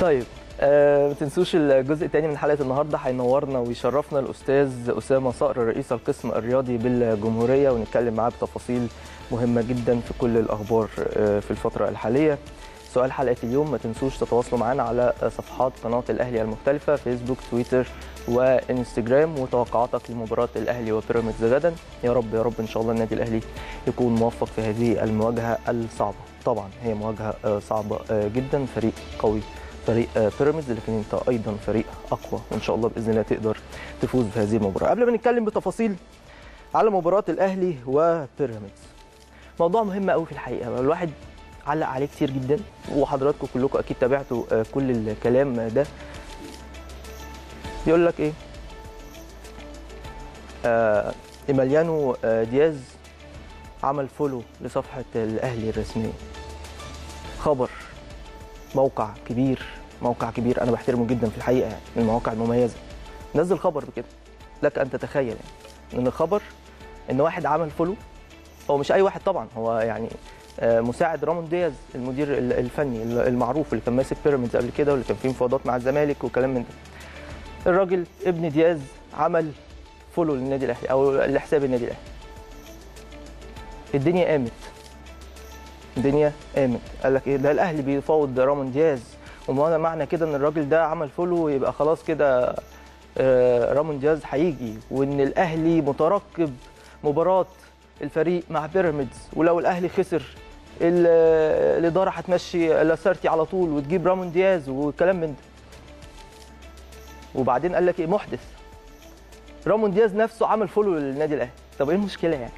طيب آه، ما تنسوش الجزء الثاني من حلقة النهارده هينورنا ويشرفنا الأستاذ أسامة صقر رئيس القسم الرياضي بالجمهورية ونتكلم معاه بتفاصيل مهمة جدا في كل الأخبار آه، في الفترة الحالية. سؤال حلقة اليوم ما تنسوش تتواصلوا معنا على صفحات قناة الأهلي المختلفة فيسبوك تويتر وإنستجرام وتوقعاتك لمباراة الأهلي وبيراميدز غدا. يا رب يا رب إن شاء الله النادي الأهلي يكون موفق في هذه المواجهة الصعبة. طبعا هي مواجهة آه، صعبة آه، جدا فريق قوي. فريق بيراميدز لكن انت أيضا فريق أقوى. وان شاء الله بإذن الله تقدر تفوز بهذه المباراة. قبل ما نتكلم بتفاصيل على مباراة الأهلي وبيراميدز موضوع مهم قوي في الحقيقة. الواحد علق عليه كتير جدا وحضراتكم كلكم أكيد تابعتوا آه، كل الكلام ده. بيقول لك إيه؟ آه ايماليانو آه، دياز عمل follow لصفحة الأهلي الرسمية. خبر. موقع كبير موقع كبير أنا بحترمه جدا في الحقيقة يعني من المواقع المميزة. نزل خبر بكده لك أن تتخيل يعني إن الخبر إن واحد عمل follow هو مش أي واحد طبعا هو يعني آه، مساعد رامون دياز المدير ال- الفني المعروف اللي كان ماسك بيراميدز قبل كده واللي كان فيه مفاوضات مع الزمالك وكلام من ده. الراجل ابن دياز عمل follow للنادي الأهلي أو لحساب النادي الأهلي. الدنيا قامت. الدنيا قامت قال لك إيه؟ ده الأهلي بيفاوض رامون دياز. وما معنى كده إن الراجل ده عمل follow يبقى خلاص كده آه، رامون دياز هيجي. وإن الأهلي مترقب مباراة الفريق مع بيراميدز. ولو الأهلي خسر ال- الإدارة هتمشي لاسارتي على طول وتجيب رامون دياز وكلام من ده. وبعدين قال لك إيه؟ محدث. رامون دياز نفسه عمل follow للنادي الأهلي. طب إيه المشكلة يعني؟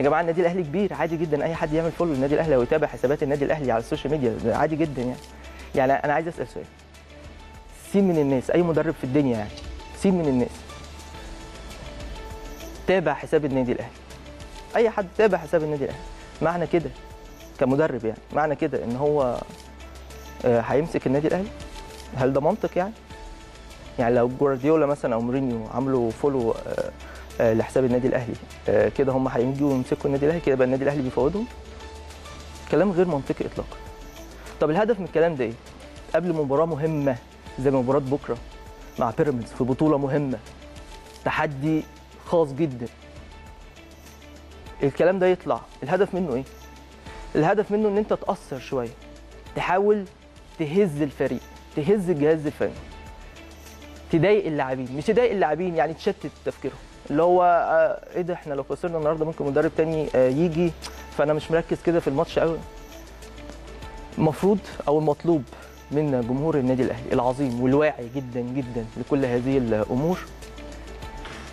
يا جماعة النادي الأهلي كبير عادي جدا أي حد يعمل follow للنادي الأهلي ويتابع حسابات النادي الأهلي على ال social media عادي جدا يعني. يعني أنا عايز أسأل سؤال. سين من الناس أي مدرب في الدنيا يعني سين من الناس. تابع حساب النادي الأهلي. أي حد تابع حساب النادي الأهلي. معنى كده كمدرب يعني معنى كده إن هو آه، هيمسك النادي الأهلي؟ هل ده منطق يعني؟ يعني لو جوارديولا مثلا أو مورينيو عملوا فولو لحساب النادي الأهلي. آه، كده هم هيجوا يمسكوا النادي الأهلي كده يبقى النادي الأهلي بيفاوضهم كلام غير منطقي اطلاقا. طب الهدف من الكلام ده إيه؟ قبل مباراة مهمة زي مباراة بكرة مع بيراميدز في بطولة مهمة تحدي خاص جدا. الكلام ده يطلع. الهدف منه إيه؟ الهدف منه إن أنت تأثر شوية. تحاول تهز الفريق تهز الجهاز الفني تضايق اللاعبين. مش تضايق اللاعبين يعني تشتت تفكيرهم. اللي هو آه، إيه ده إحنا لو خسرنا النهارده ممكن مدرب تاني آه، يجي. فأنا مش مركز كده في الماتش قوي المفروض أو المطلوب من جمهور النادي الأهلي العظيم والواعي جدا جدا لكل هذه الأمور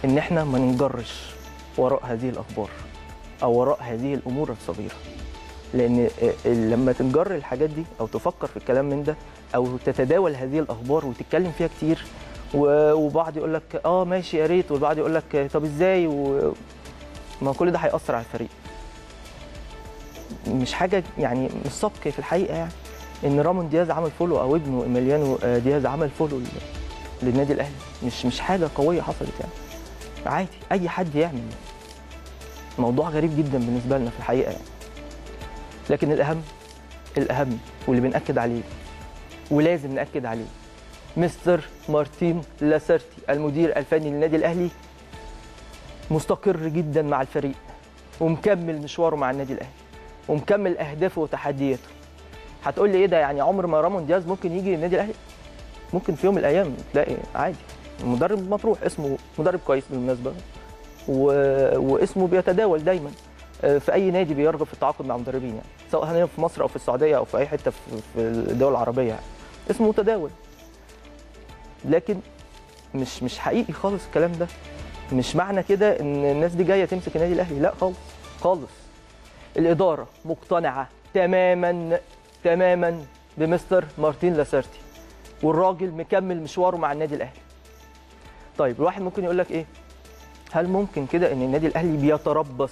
إن إحنا ما ننجرش وراء هذه الأخبار أو وراء هذه الأمور الصغيرة. لأن آه، لما تنجر الحاجات دي أو تفكر في الكلام من ده أو تتداول هذه الأخبار وتتكلم فيها كتير وبعض يقول لك آه ماشي يا ريت والبعض يقول لك طب إزاي؟ و... ما كل ده هيأثر على الفريق. مش حاجة يعني مش سبق في الحقيقة يعني. إن رامون دياز عمل follow أو ابنه إيميليانو آه، دياز عمل follow لل- للنادي الأهلي. مش مش حاجة قوية حصلت يعني. عادي أي حد يعمل موضوع غريب جدا بالنسبة لنا في الحقيقة يعني. لكن الأهم الأهم واللي بنأكد عليه ولازم نأكد عليه مستر مارتين لاسارتي المدير الفني للنادي الأهلي مستقر جدا مع الفريق ومكمل مشواره مع النادي الأهلي ومكمل أهدافه وتحدياته. هتقول لي إيه ده؟ يعني عمر ما رامون دياز ممكن يجي النادي الأهلي؟ ممكن في يوم من الأيام تلاقي عادي. مدرب مطروح اسمه مدرب كويس بالمناسبة. و... واسمه بيتداول دايما آه، في أي نادي بيرغب في التعاقد مع مدربين يعني سواء هنا في مصر أو في السعودية أو في أي حتة في الدول العربية يعني. اسمه متداول. لكن مش مش حقيقي خالص الكلام ده. مش معنى كده إن الناس دي جاية تمسك النادي الأهلي لا خالص خالص. الإدارة مقتنعة تماما تماما بمستر مارتين لاسارتي والراجل مكمل مشواره مع النادي الأهلي. طيب الواحد ممكن يقول لك إيه؟ هل ممكن كده إن النادي الأهلي بيتربص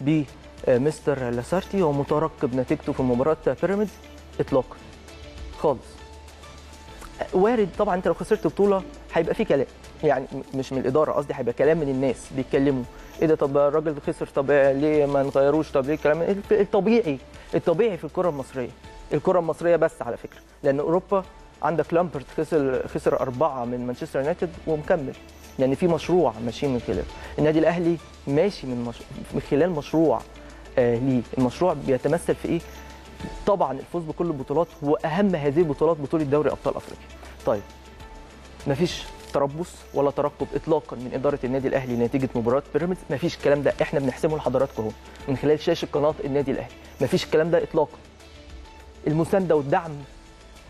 بمستر لاسارتي ومترقب نتيجته في مباراة بيراميدز؟ اطلاقا. خالص. وارد طبعا أنت لو خسرت بطولة هيبقى في كلام. يعني مش من الإدارة قصدي هيبقى كلام من الناس بيتكلموا. إيه ده؟ طب الراجل خسر طب ليه ما نغيروش؟ طب ليه الكلام؟ الطبيعي الطبيعي في الكرة المصرية. الكرة المصرية بس على فكرة لأن أوروبا عندك لامبرت خسر خسر أربعة من مانشستر يونايتد ومكمل. يعني في مشروع ماشيين من خلاله. النادي الأهلي ماشي من مش... من خلال مشروع آه ليه. المشروع بيتمثل في إيه؟ طبعا الفوز بكل البطولات واهم هذه البطولات بطولة دوري أبطال أفريقيا. طيب مفيش تربص ولا ترقب اطلاقا من إدارة النادي الأهلي نتيجة مباراة بيراميدز مفيش الكلام ده. إحنا بنحسمه لحضراتكم أهو من خلال شاشة قناة النادي الأهلي. مفيش الكلام ده اطلاقا. المساندة والدعم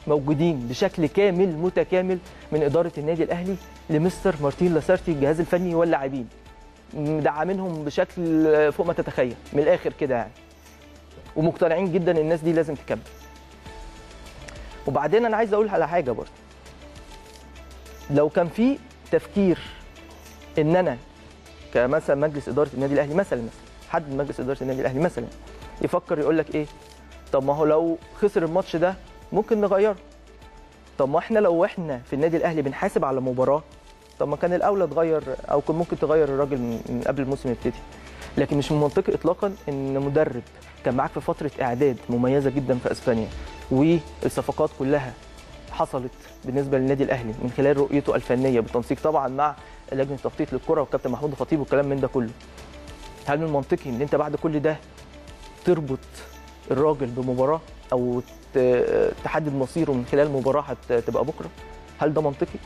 موجودين بشكل كامل متكامل من إدارة النادي الأهلي لمستر مارتين لاسارتي الجهاز الفني واللاعبين. مدعمينهم بشكل فوق ما تتخيل من الآخر كده يعني. ومقتنعين جدا الناس دي لازم تكمل. وبعدين أنا عايز أقول على حاجة برضه. لو كان في تفكير إن أنا كمثلا مجلس إدارة النادي الأهلي مثلا مثلا حد من مجلس إدارة النادي الأهلي مثلا يفكر يقول لك إيه؟ طب ما هو لو خسر الماتش ده ممكن نغيره. طب ما إحنا لو إحنا في النادي الأهلي بنحاسب على مباراة طب ما كان الأولى تغير أو كان ممكن تغير الراجل من قبل الموسم يبتدي. لكن مش من منطقي اطلاقا إن مدرب كان معاك في فترة إعداد مميزة جدا في إسبانيا والصفقات كلها حصلت بالنسبة للنادي الأهلي من خلال رؤيته الفنية بالتنسيق طبعا مع لجنة التخطيط للكرة والكابتن محمود الخطيب والكلام من ده كله. هل من المنطقي إن أنت بعد كل ده تربط الراجل بمباراة أو تحدد مصيره من خلال مباراة هتبقى بكرة؟ هل ده منطقي؟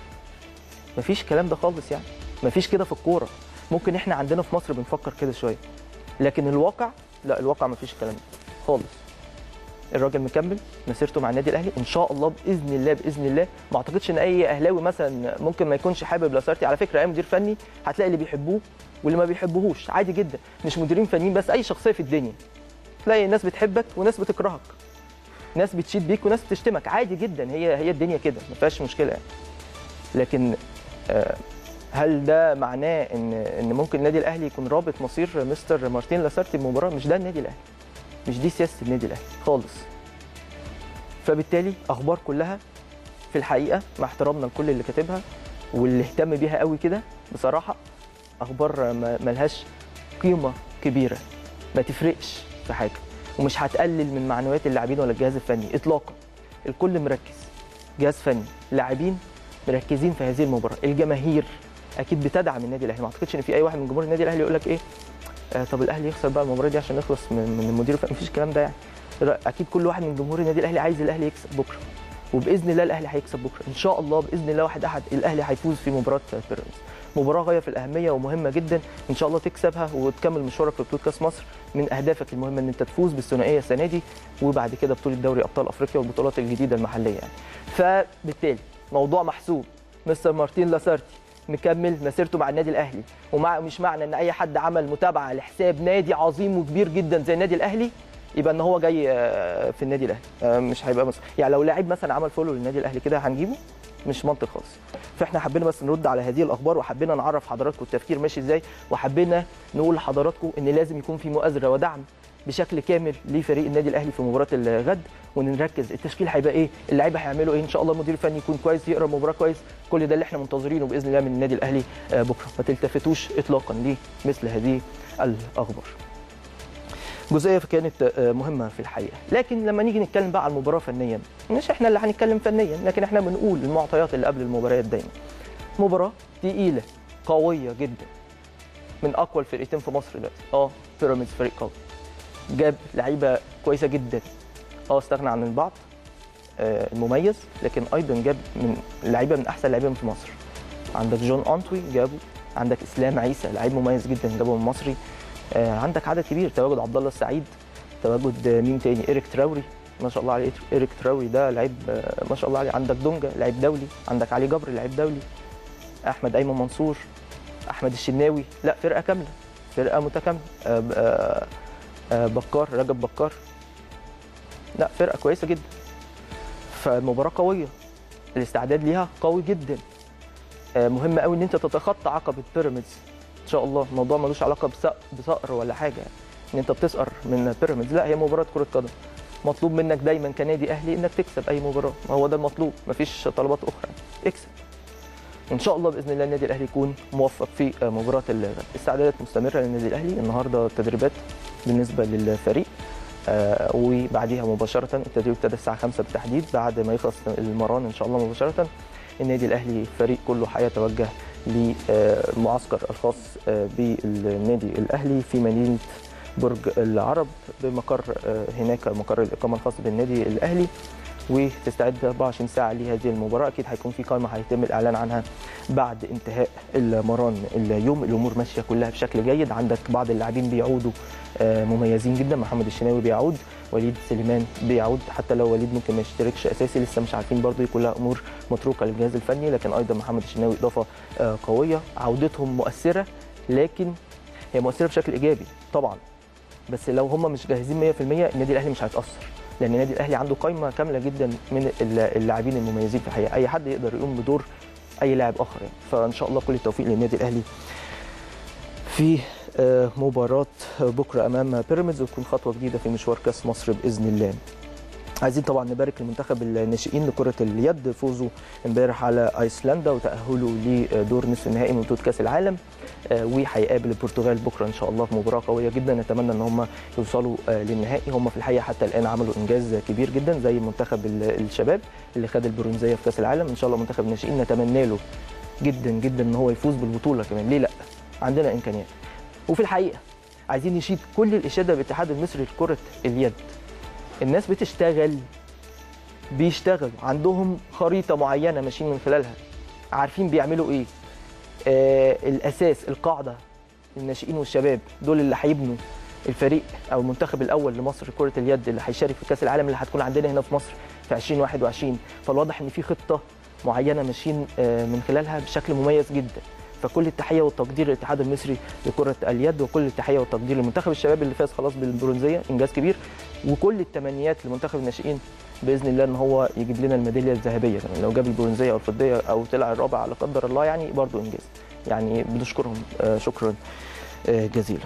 مفيش الكلام ده خالص يعني. مفيش كده في الكورة. ممكن إحنا عندنا في مصر بنفكر كده شوية. لكن الواقع لا الواقع مفيش الكلام ده. خالص. الراجل مكمل مسيرته مع النادي الأهلي. إن شاء الله بإذن الله بإذن الله. ما أعتقدش إن أي أهلاوي مثلا ممكن ما يكونش حابب لاسارتي. على فكرة اي مدير فني هتلاقي اللي بيحبوه واللي ما بيحبوهوش. عادي جدا. مش مديرين فنيين بس أي شخصية في الدنيا. تلاقي ناس بتحبك وناس بتكرهك. ناس بتشيد بيك وناس بتشتمك. عادي جدا. هي هي الدنيا كده. ما فيهاش مشكلة يعني. لكن هل ده معناه ان إن ممكن النادي الأهلي يكون رابط مصير مستر مارتين لاسارتي بمباراه مش ده النادي الأهلي. مش دي سياسة النادي الأهلي خالص. فبالتالي أخبار كلها في الحقيقة مع احترامنا لكل اللي كاتبها واللي اهتم بيها قوي كده بصراحة أخبار ملهاش قيمة كبيرة. ما تفرقش في حاجة. ومش هتقلل من معنويات اللاعبين ولا الجهاز الفني اطلاقا. الكل مركز. جهاز فني. لاعبين مركزين في هذه المباراة. الجماهير أكيد بتدعم النادي الأهلي. ما أعتقدش إن في أي واحد من جمهور النادي الأهلي يقول لك إيه آه طب الأهلي يخسر بقى المباراه دي عشان نخلص من, من المدير. الفني مفيش الكلام ده يعني. أكيد كل واحد من جمهور النادي الأهلي عايز الأهلي يكسب بكرة. وبإذن الله الأهلي هيكسب بكرة. إن شاء الله بإذن الله واحد أحد الأهلي هيفوز في مباراة بيراميدز. مباراة غاية في الأهمية ومهمة جدا. إن شاء الله تكسبها وتكمل مشوارك في بطولة كأس مصر. من أهدافك المهمة إن أنت تفوز بالثنائية السنة دي. وبعد كده بطولة دوري أبطال أفريقيا والبطولات الجديدة المحلية يعني. فبالتالي موضوع محسوب. مستر مارتين لاسارتي مكمل مسيرته مع النادي الأهلي. ومع مش معنى إن أي حد عمل متابعة لحساب نادي عظيم وكبير جدا زي النادي الأهلي يبقى إن هو جاي في النادي الأهلي. مش هيبقى مثلا يعني لو لاعب مثلا عمل فولو للنادي الأهلي كده هنجيبه؟ مش منطق خالص. فإحنا حبينا بس نرد على هذه الأخبار وحبينا نعرف حضراتكم التفكير ماشي إزاي وحبينا نقول لحضراتكم إن لازم يكون في مؤازرة ودعم. بشكل كامل لفريق النادي الأهلي في مباراة الغد ونركز التشكيل هيبقى إيه؟ اللعيبه هيعملوا إيه؟ إن شاء الله المدير الفني يكون كويس يقرأ المباراه كويس. كل ده اللي إحنا منتظرينه بإذن الله من النادي الأهلي بكرة. ما تلتفتوش اطلاقا لمثل هذه الأخبار. جزئية كانت مهمة في الحقيقة. لكن لما نيجي نتكلم بقى على المباراة فنيا مش إحنا اللي هنتكلم فنيا لكن إحنا بنقول المعطيات اللي قبل المباريات دايما. مباراة تقيلة قوية جدا. من أقوى الفرقتين في مصر دلوقتي. آه بيراميدز فريق قوي. جاب لعيبة كويسة جدا. آه استغنى عن البعض آه المميز لكن أيضا جاب من لعيبة من أحسن لاعبين في مصر. عندك جون أنتوي جابه عندك إسلام عيسى لعيب مميز جدا جابه من مصري. آه عندك عدد كبير تواجد عبد الله السعيد تواجد مين تاني؟ إيريك تراوري ما شاء الله عليه. إيريك تراوري ده لعيب آه ما شاء الله عليه. عندك دونجا لعيب دولي. عندك علي جبر لعيب دولي. أحمد أيمن منصور أحمد الشناوي. لا فرقة كاملة فرقة متكاملة. آه آه آه بكار رجب بكار. لا فرقة كويسة جدا. فالمباراة قوية. الاستعداد ليها قوي جدا. آه مهم قوي إن أنت تتخطى عقبه بيراميدز إن شاء الله الموضوع ملوش علاقة بصقر ولا حاجة. يعني. إن أنت بتسقر من بيراميدز لا هي مباراة كرة قدم. مطلوب منك دايما كنادي أهلي إنك تكسب أي مباراة. هو ده المطلوب. مفيش طلبات أخرى. اكسب. وان شاء الله بإذن الله النادي الأهلي يكون موفق في مباراة الغد استعدادات مستمرة للنادي الأهلي. النهارده تدريبات. بالنسبة للفريق. آه، وبعديها مباشرة التدريب ابتدى الساعة 5 بالتحديد بعد ما يخلص المران إن شاء الله مباشرة. النادي الأهلي فريق كله هيتوجه للمعسكر الخاص آه، بالنادي الأهلي في مدينة برج العرب بمقر آه، هناك مقر الإقامة الخاص بالنادي الأهلي. وتستعد 24 ساعه لهذه المباراة. أكيد هيكون في قائمة هيتم الإعلان عنها بعد انتهاء المران اليوم. الأمور ماشية كلها بشكل جيد. عندك بعض اللاعبين بيعودوا آه، مميزين جدا. محمد الشناوي بيعود وليد سليمان بيعود. حتى لو وليد ممكن ما يشتركش أساسي لسه مش عارفين برضو كلها أمور متروكة للجهاز الفني. لكن أيضا محمد الشناوي إضافة آه، قوية. عودتهم مؤثرة لكن هي مؤثرة بشكل إيجابي طبعا. بس لو هم مش جاهزين 100% النادي الأهلي مش هيتأثر. لأن النادي الأهلي عنده قائمه كاملة جدا من اللاعبين المميزين في الحقيقة. أي حد يقدر يقوم بدور أي لاعب آخر يعني. فإن شاء الله كل التوفيق للنادي الأهلي في آه، مباراة بكرة أمام بيراميدز وتكون خطوة جديدة في مشوار كأس مصر بإذن الله. عايزين طبعا نبارك لمنتخب الناشئين لكرة اليد. فوزوا امبارح على آيسلندا وتأهلوا لدور نصف النهائي من بطولة كأس العالم آه، وهيقابل البرتغال بكرة إن شاء الله في مباراة قوية جدا. نتمنى إن هم يوصلوا آه، للنهائي. هم في الحقيقة حتى الآن عملوا إنجاز كبير جدا زي منتخب ال- الشباب اللي خد البرونزية في كأس العالم. إن شاء الله منتخب الناشئين نتمنى له جدا جدا إن هو يفوز بالبطولة كمان. ليه لأ؟ عندنا إمكانيات. وفي الحقيقة عايزين نشيد كل الإشادة بالاتحاد المصري لكرة اليد. الناس بتشتغل بيشتغلوا عندهم خريطة معينة ماشيين من خلالها. عارفين بيعملوا إيه؟ آه الأساس القاعدة الناشئين والشباب دول اللي هيبنوا الفريق أو المنتخب الأول لمصر كرة اليد اللي هيشارك في كأس العالم اللي هتكون عندنا هنا في مصر في 2021 فالواضح إن في خطة معينة ماشيين آه، من خلالها بشكل مميز جدا. فكل التحية والتقدير للاتحاد المصري لكرة اليد وكل التحية والتقدير لمنتخب الشباب اللي فاز خلاص بالبرونزية إنجاز كبير. وكل التمنيات لمنتخب الناشئين بإذن الله إن هو يجيب لنا الميدالية الذهبية. كمان لو جاب البرونزية أو الفضية أو طلع الرابع لا قدر الله يعني برضو إنجاز. يعني بنشكرهم آه، شكرا آه، جزيلا.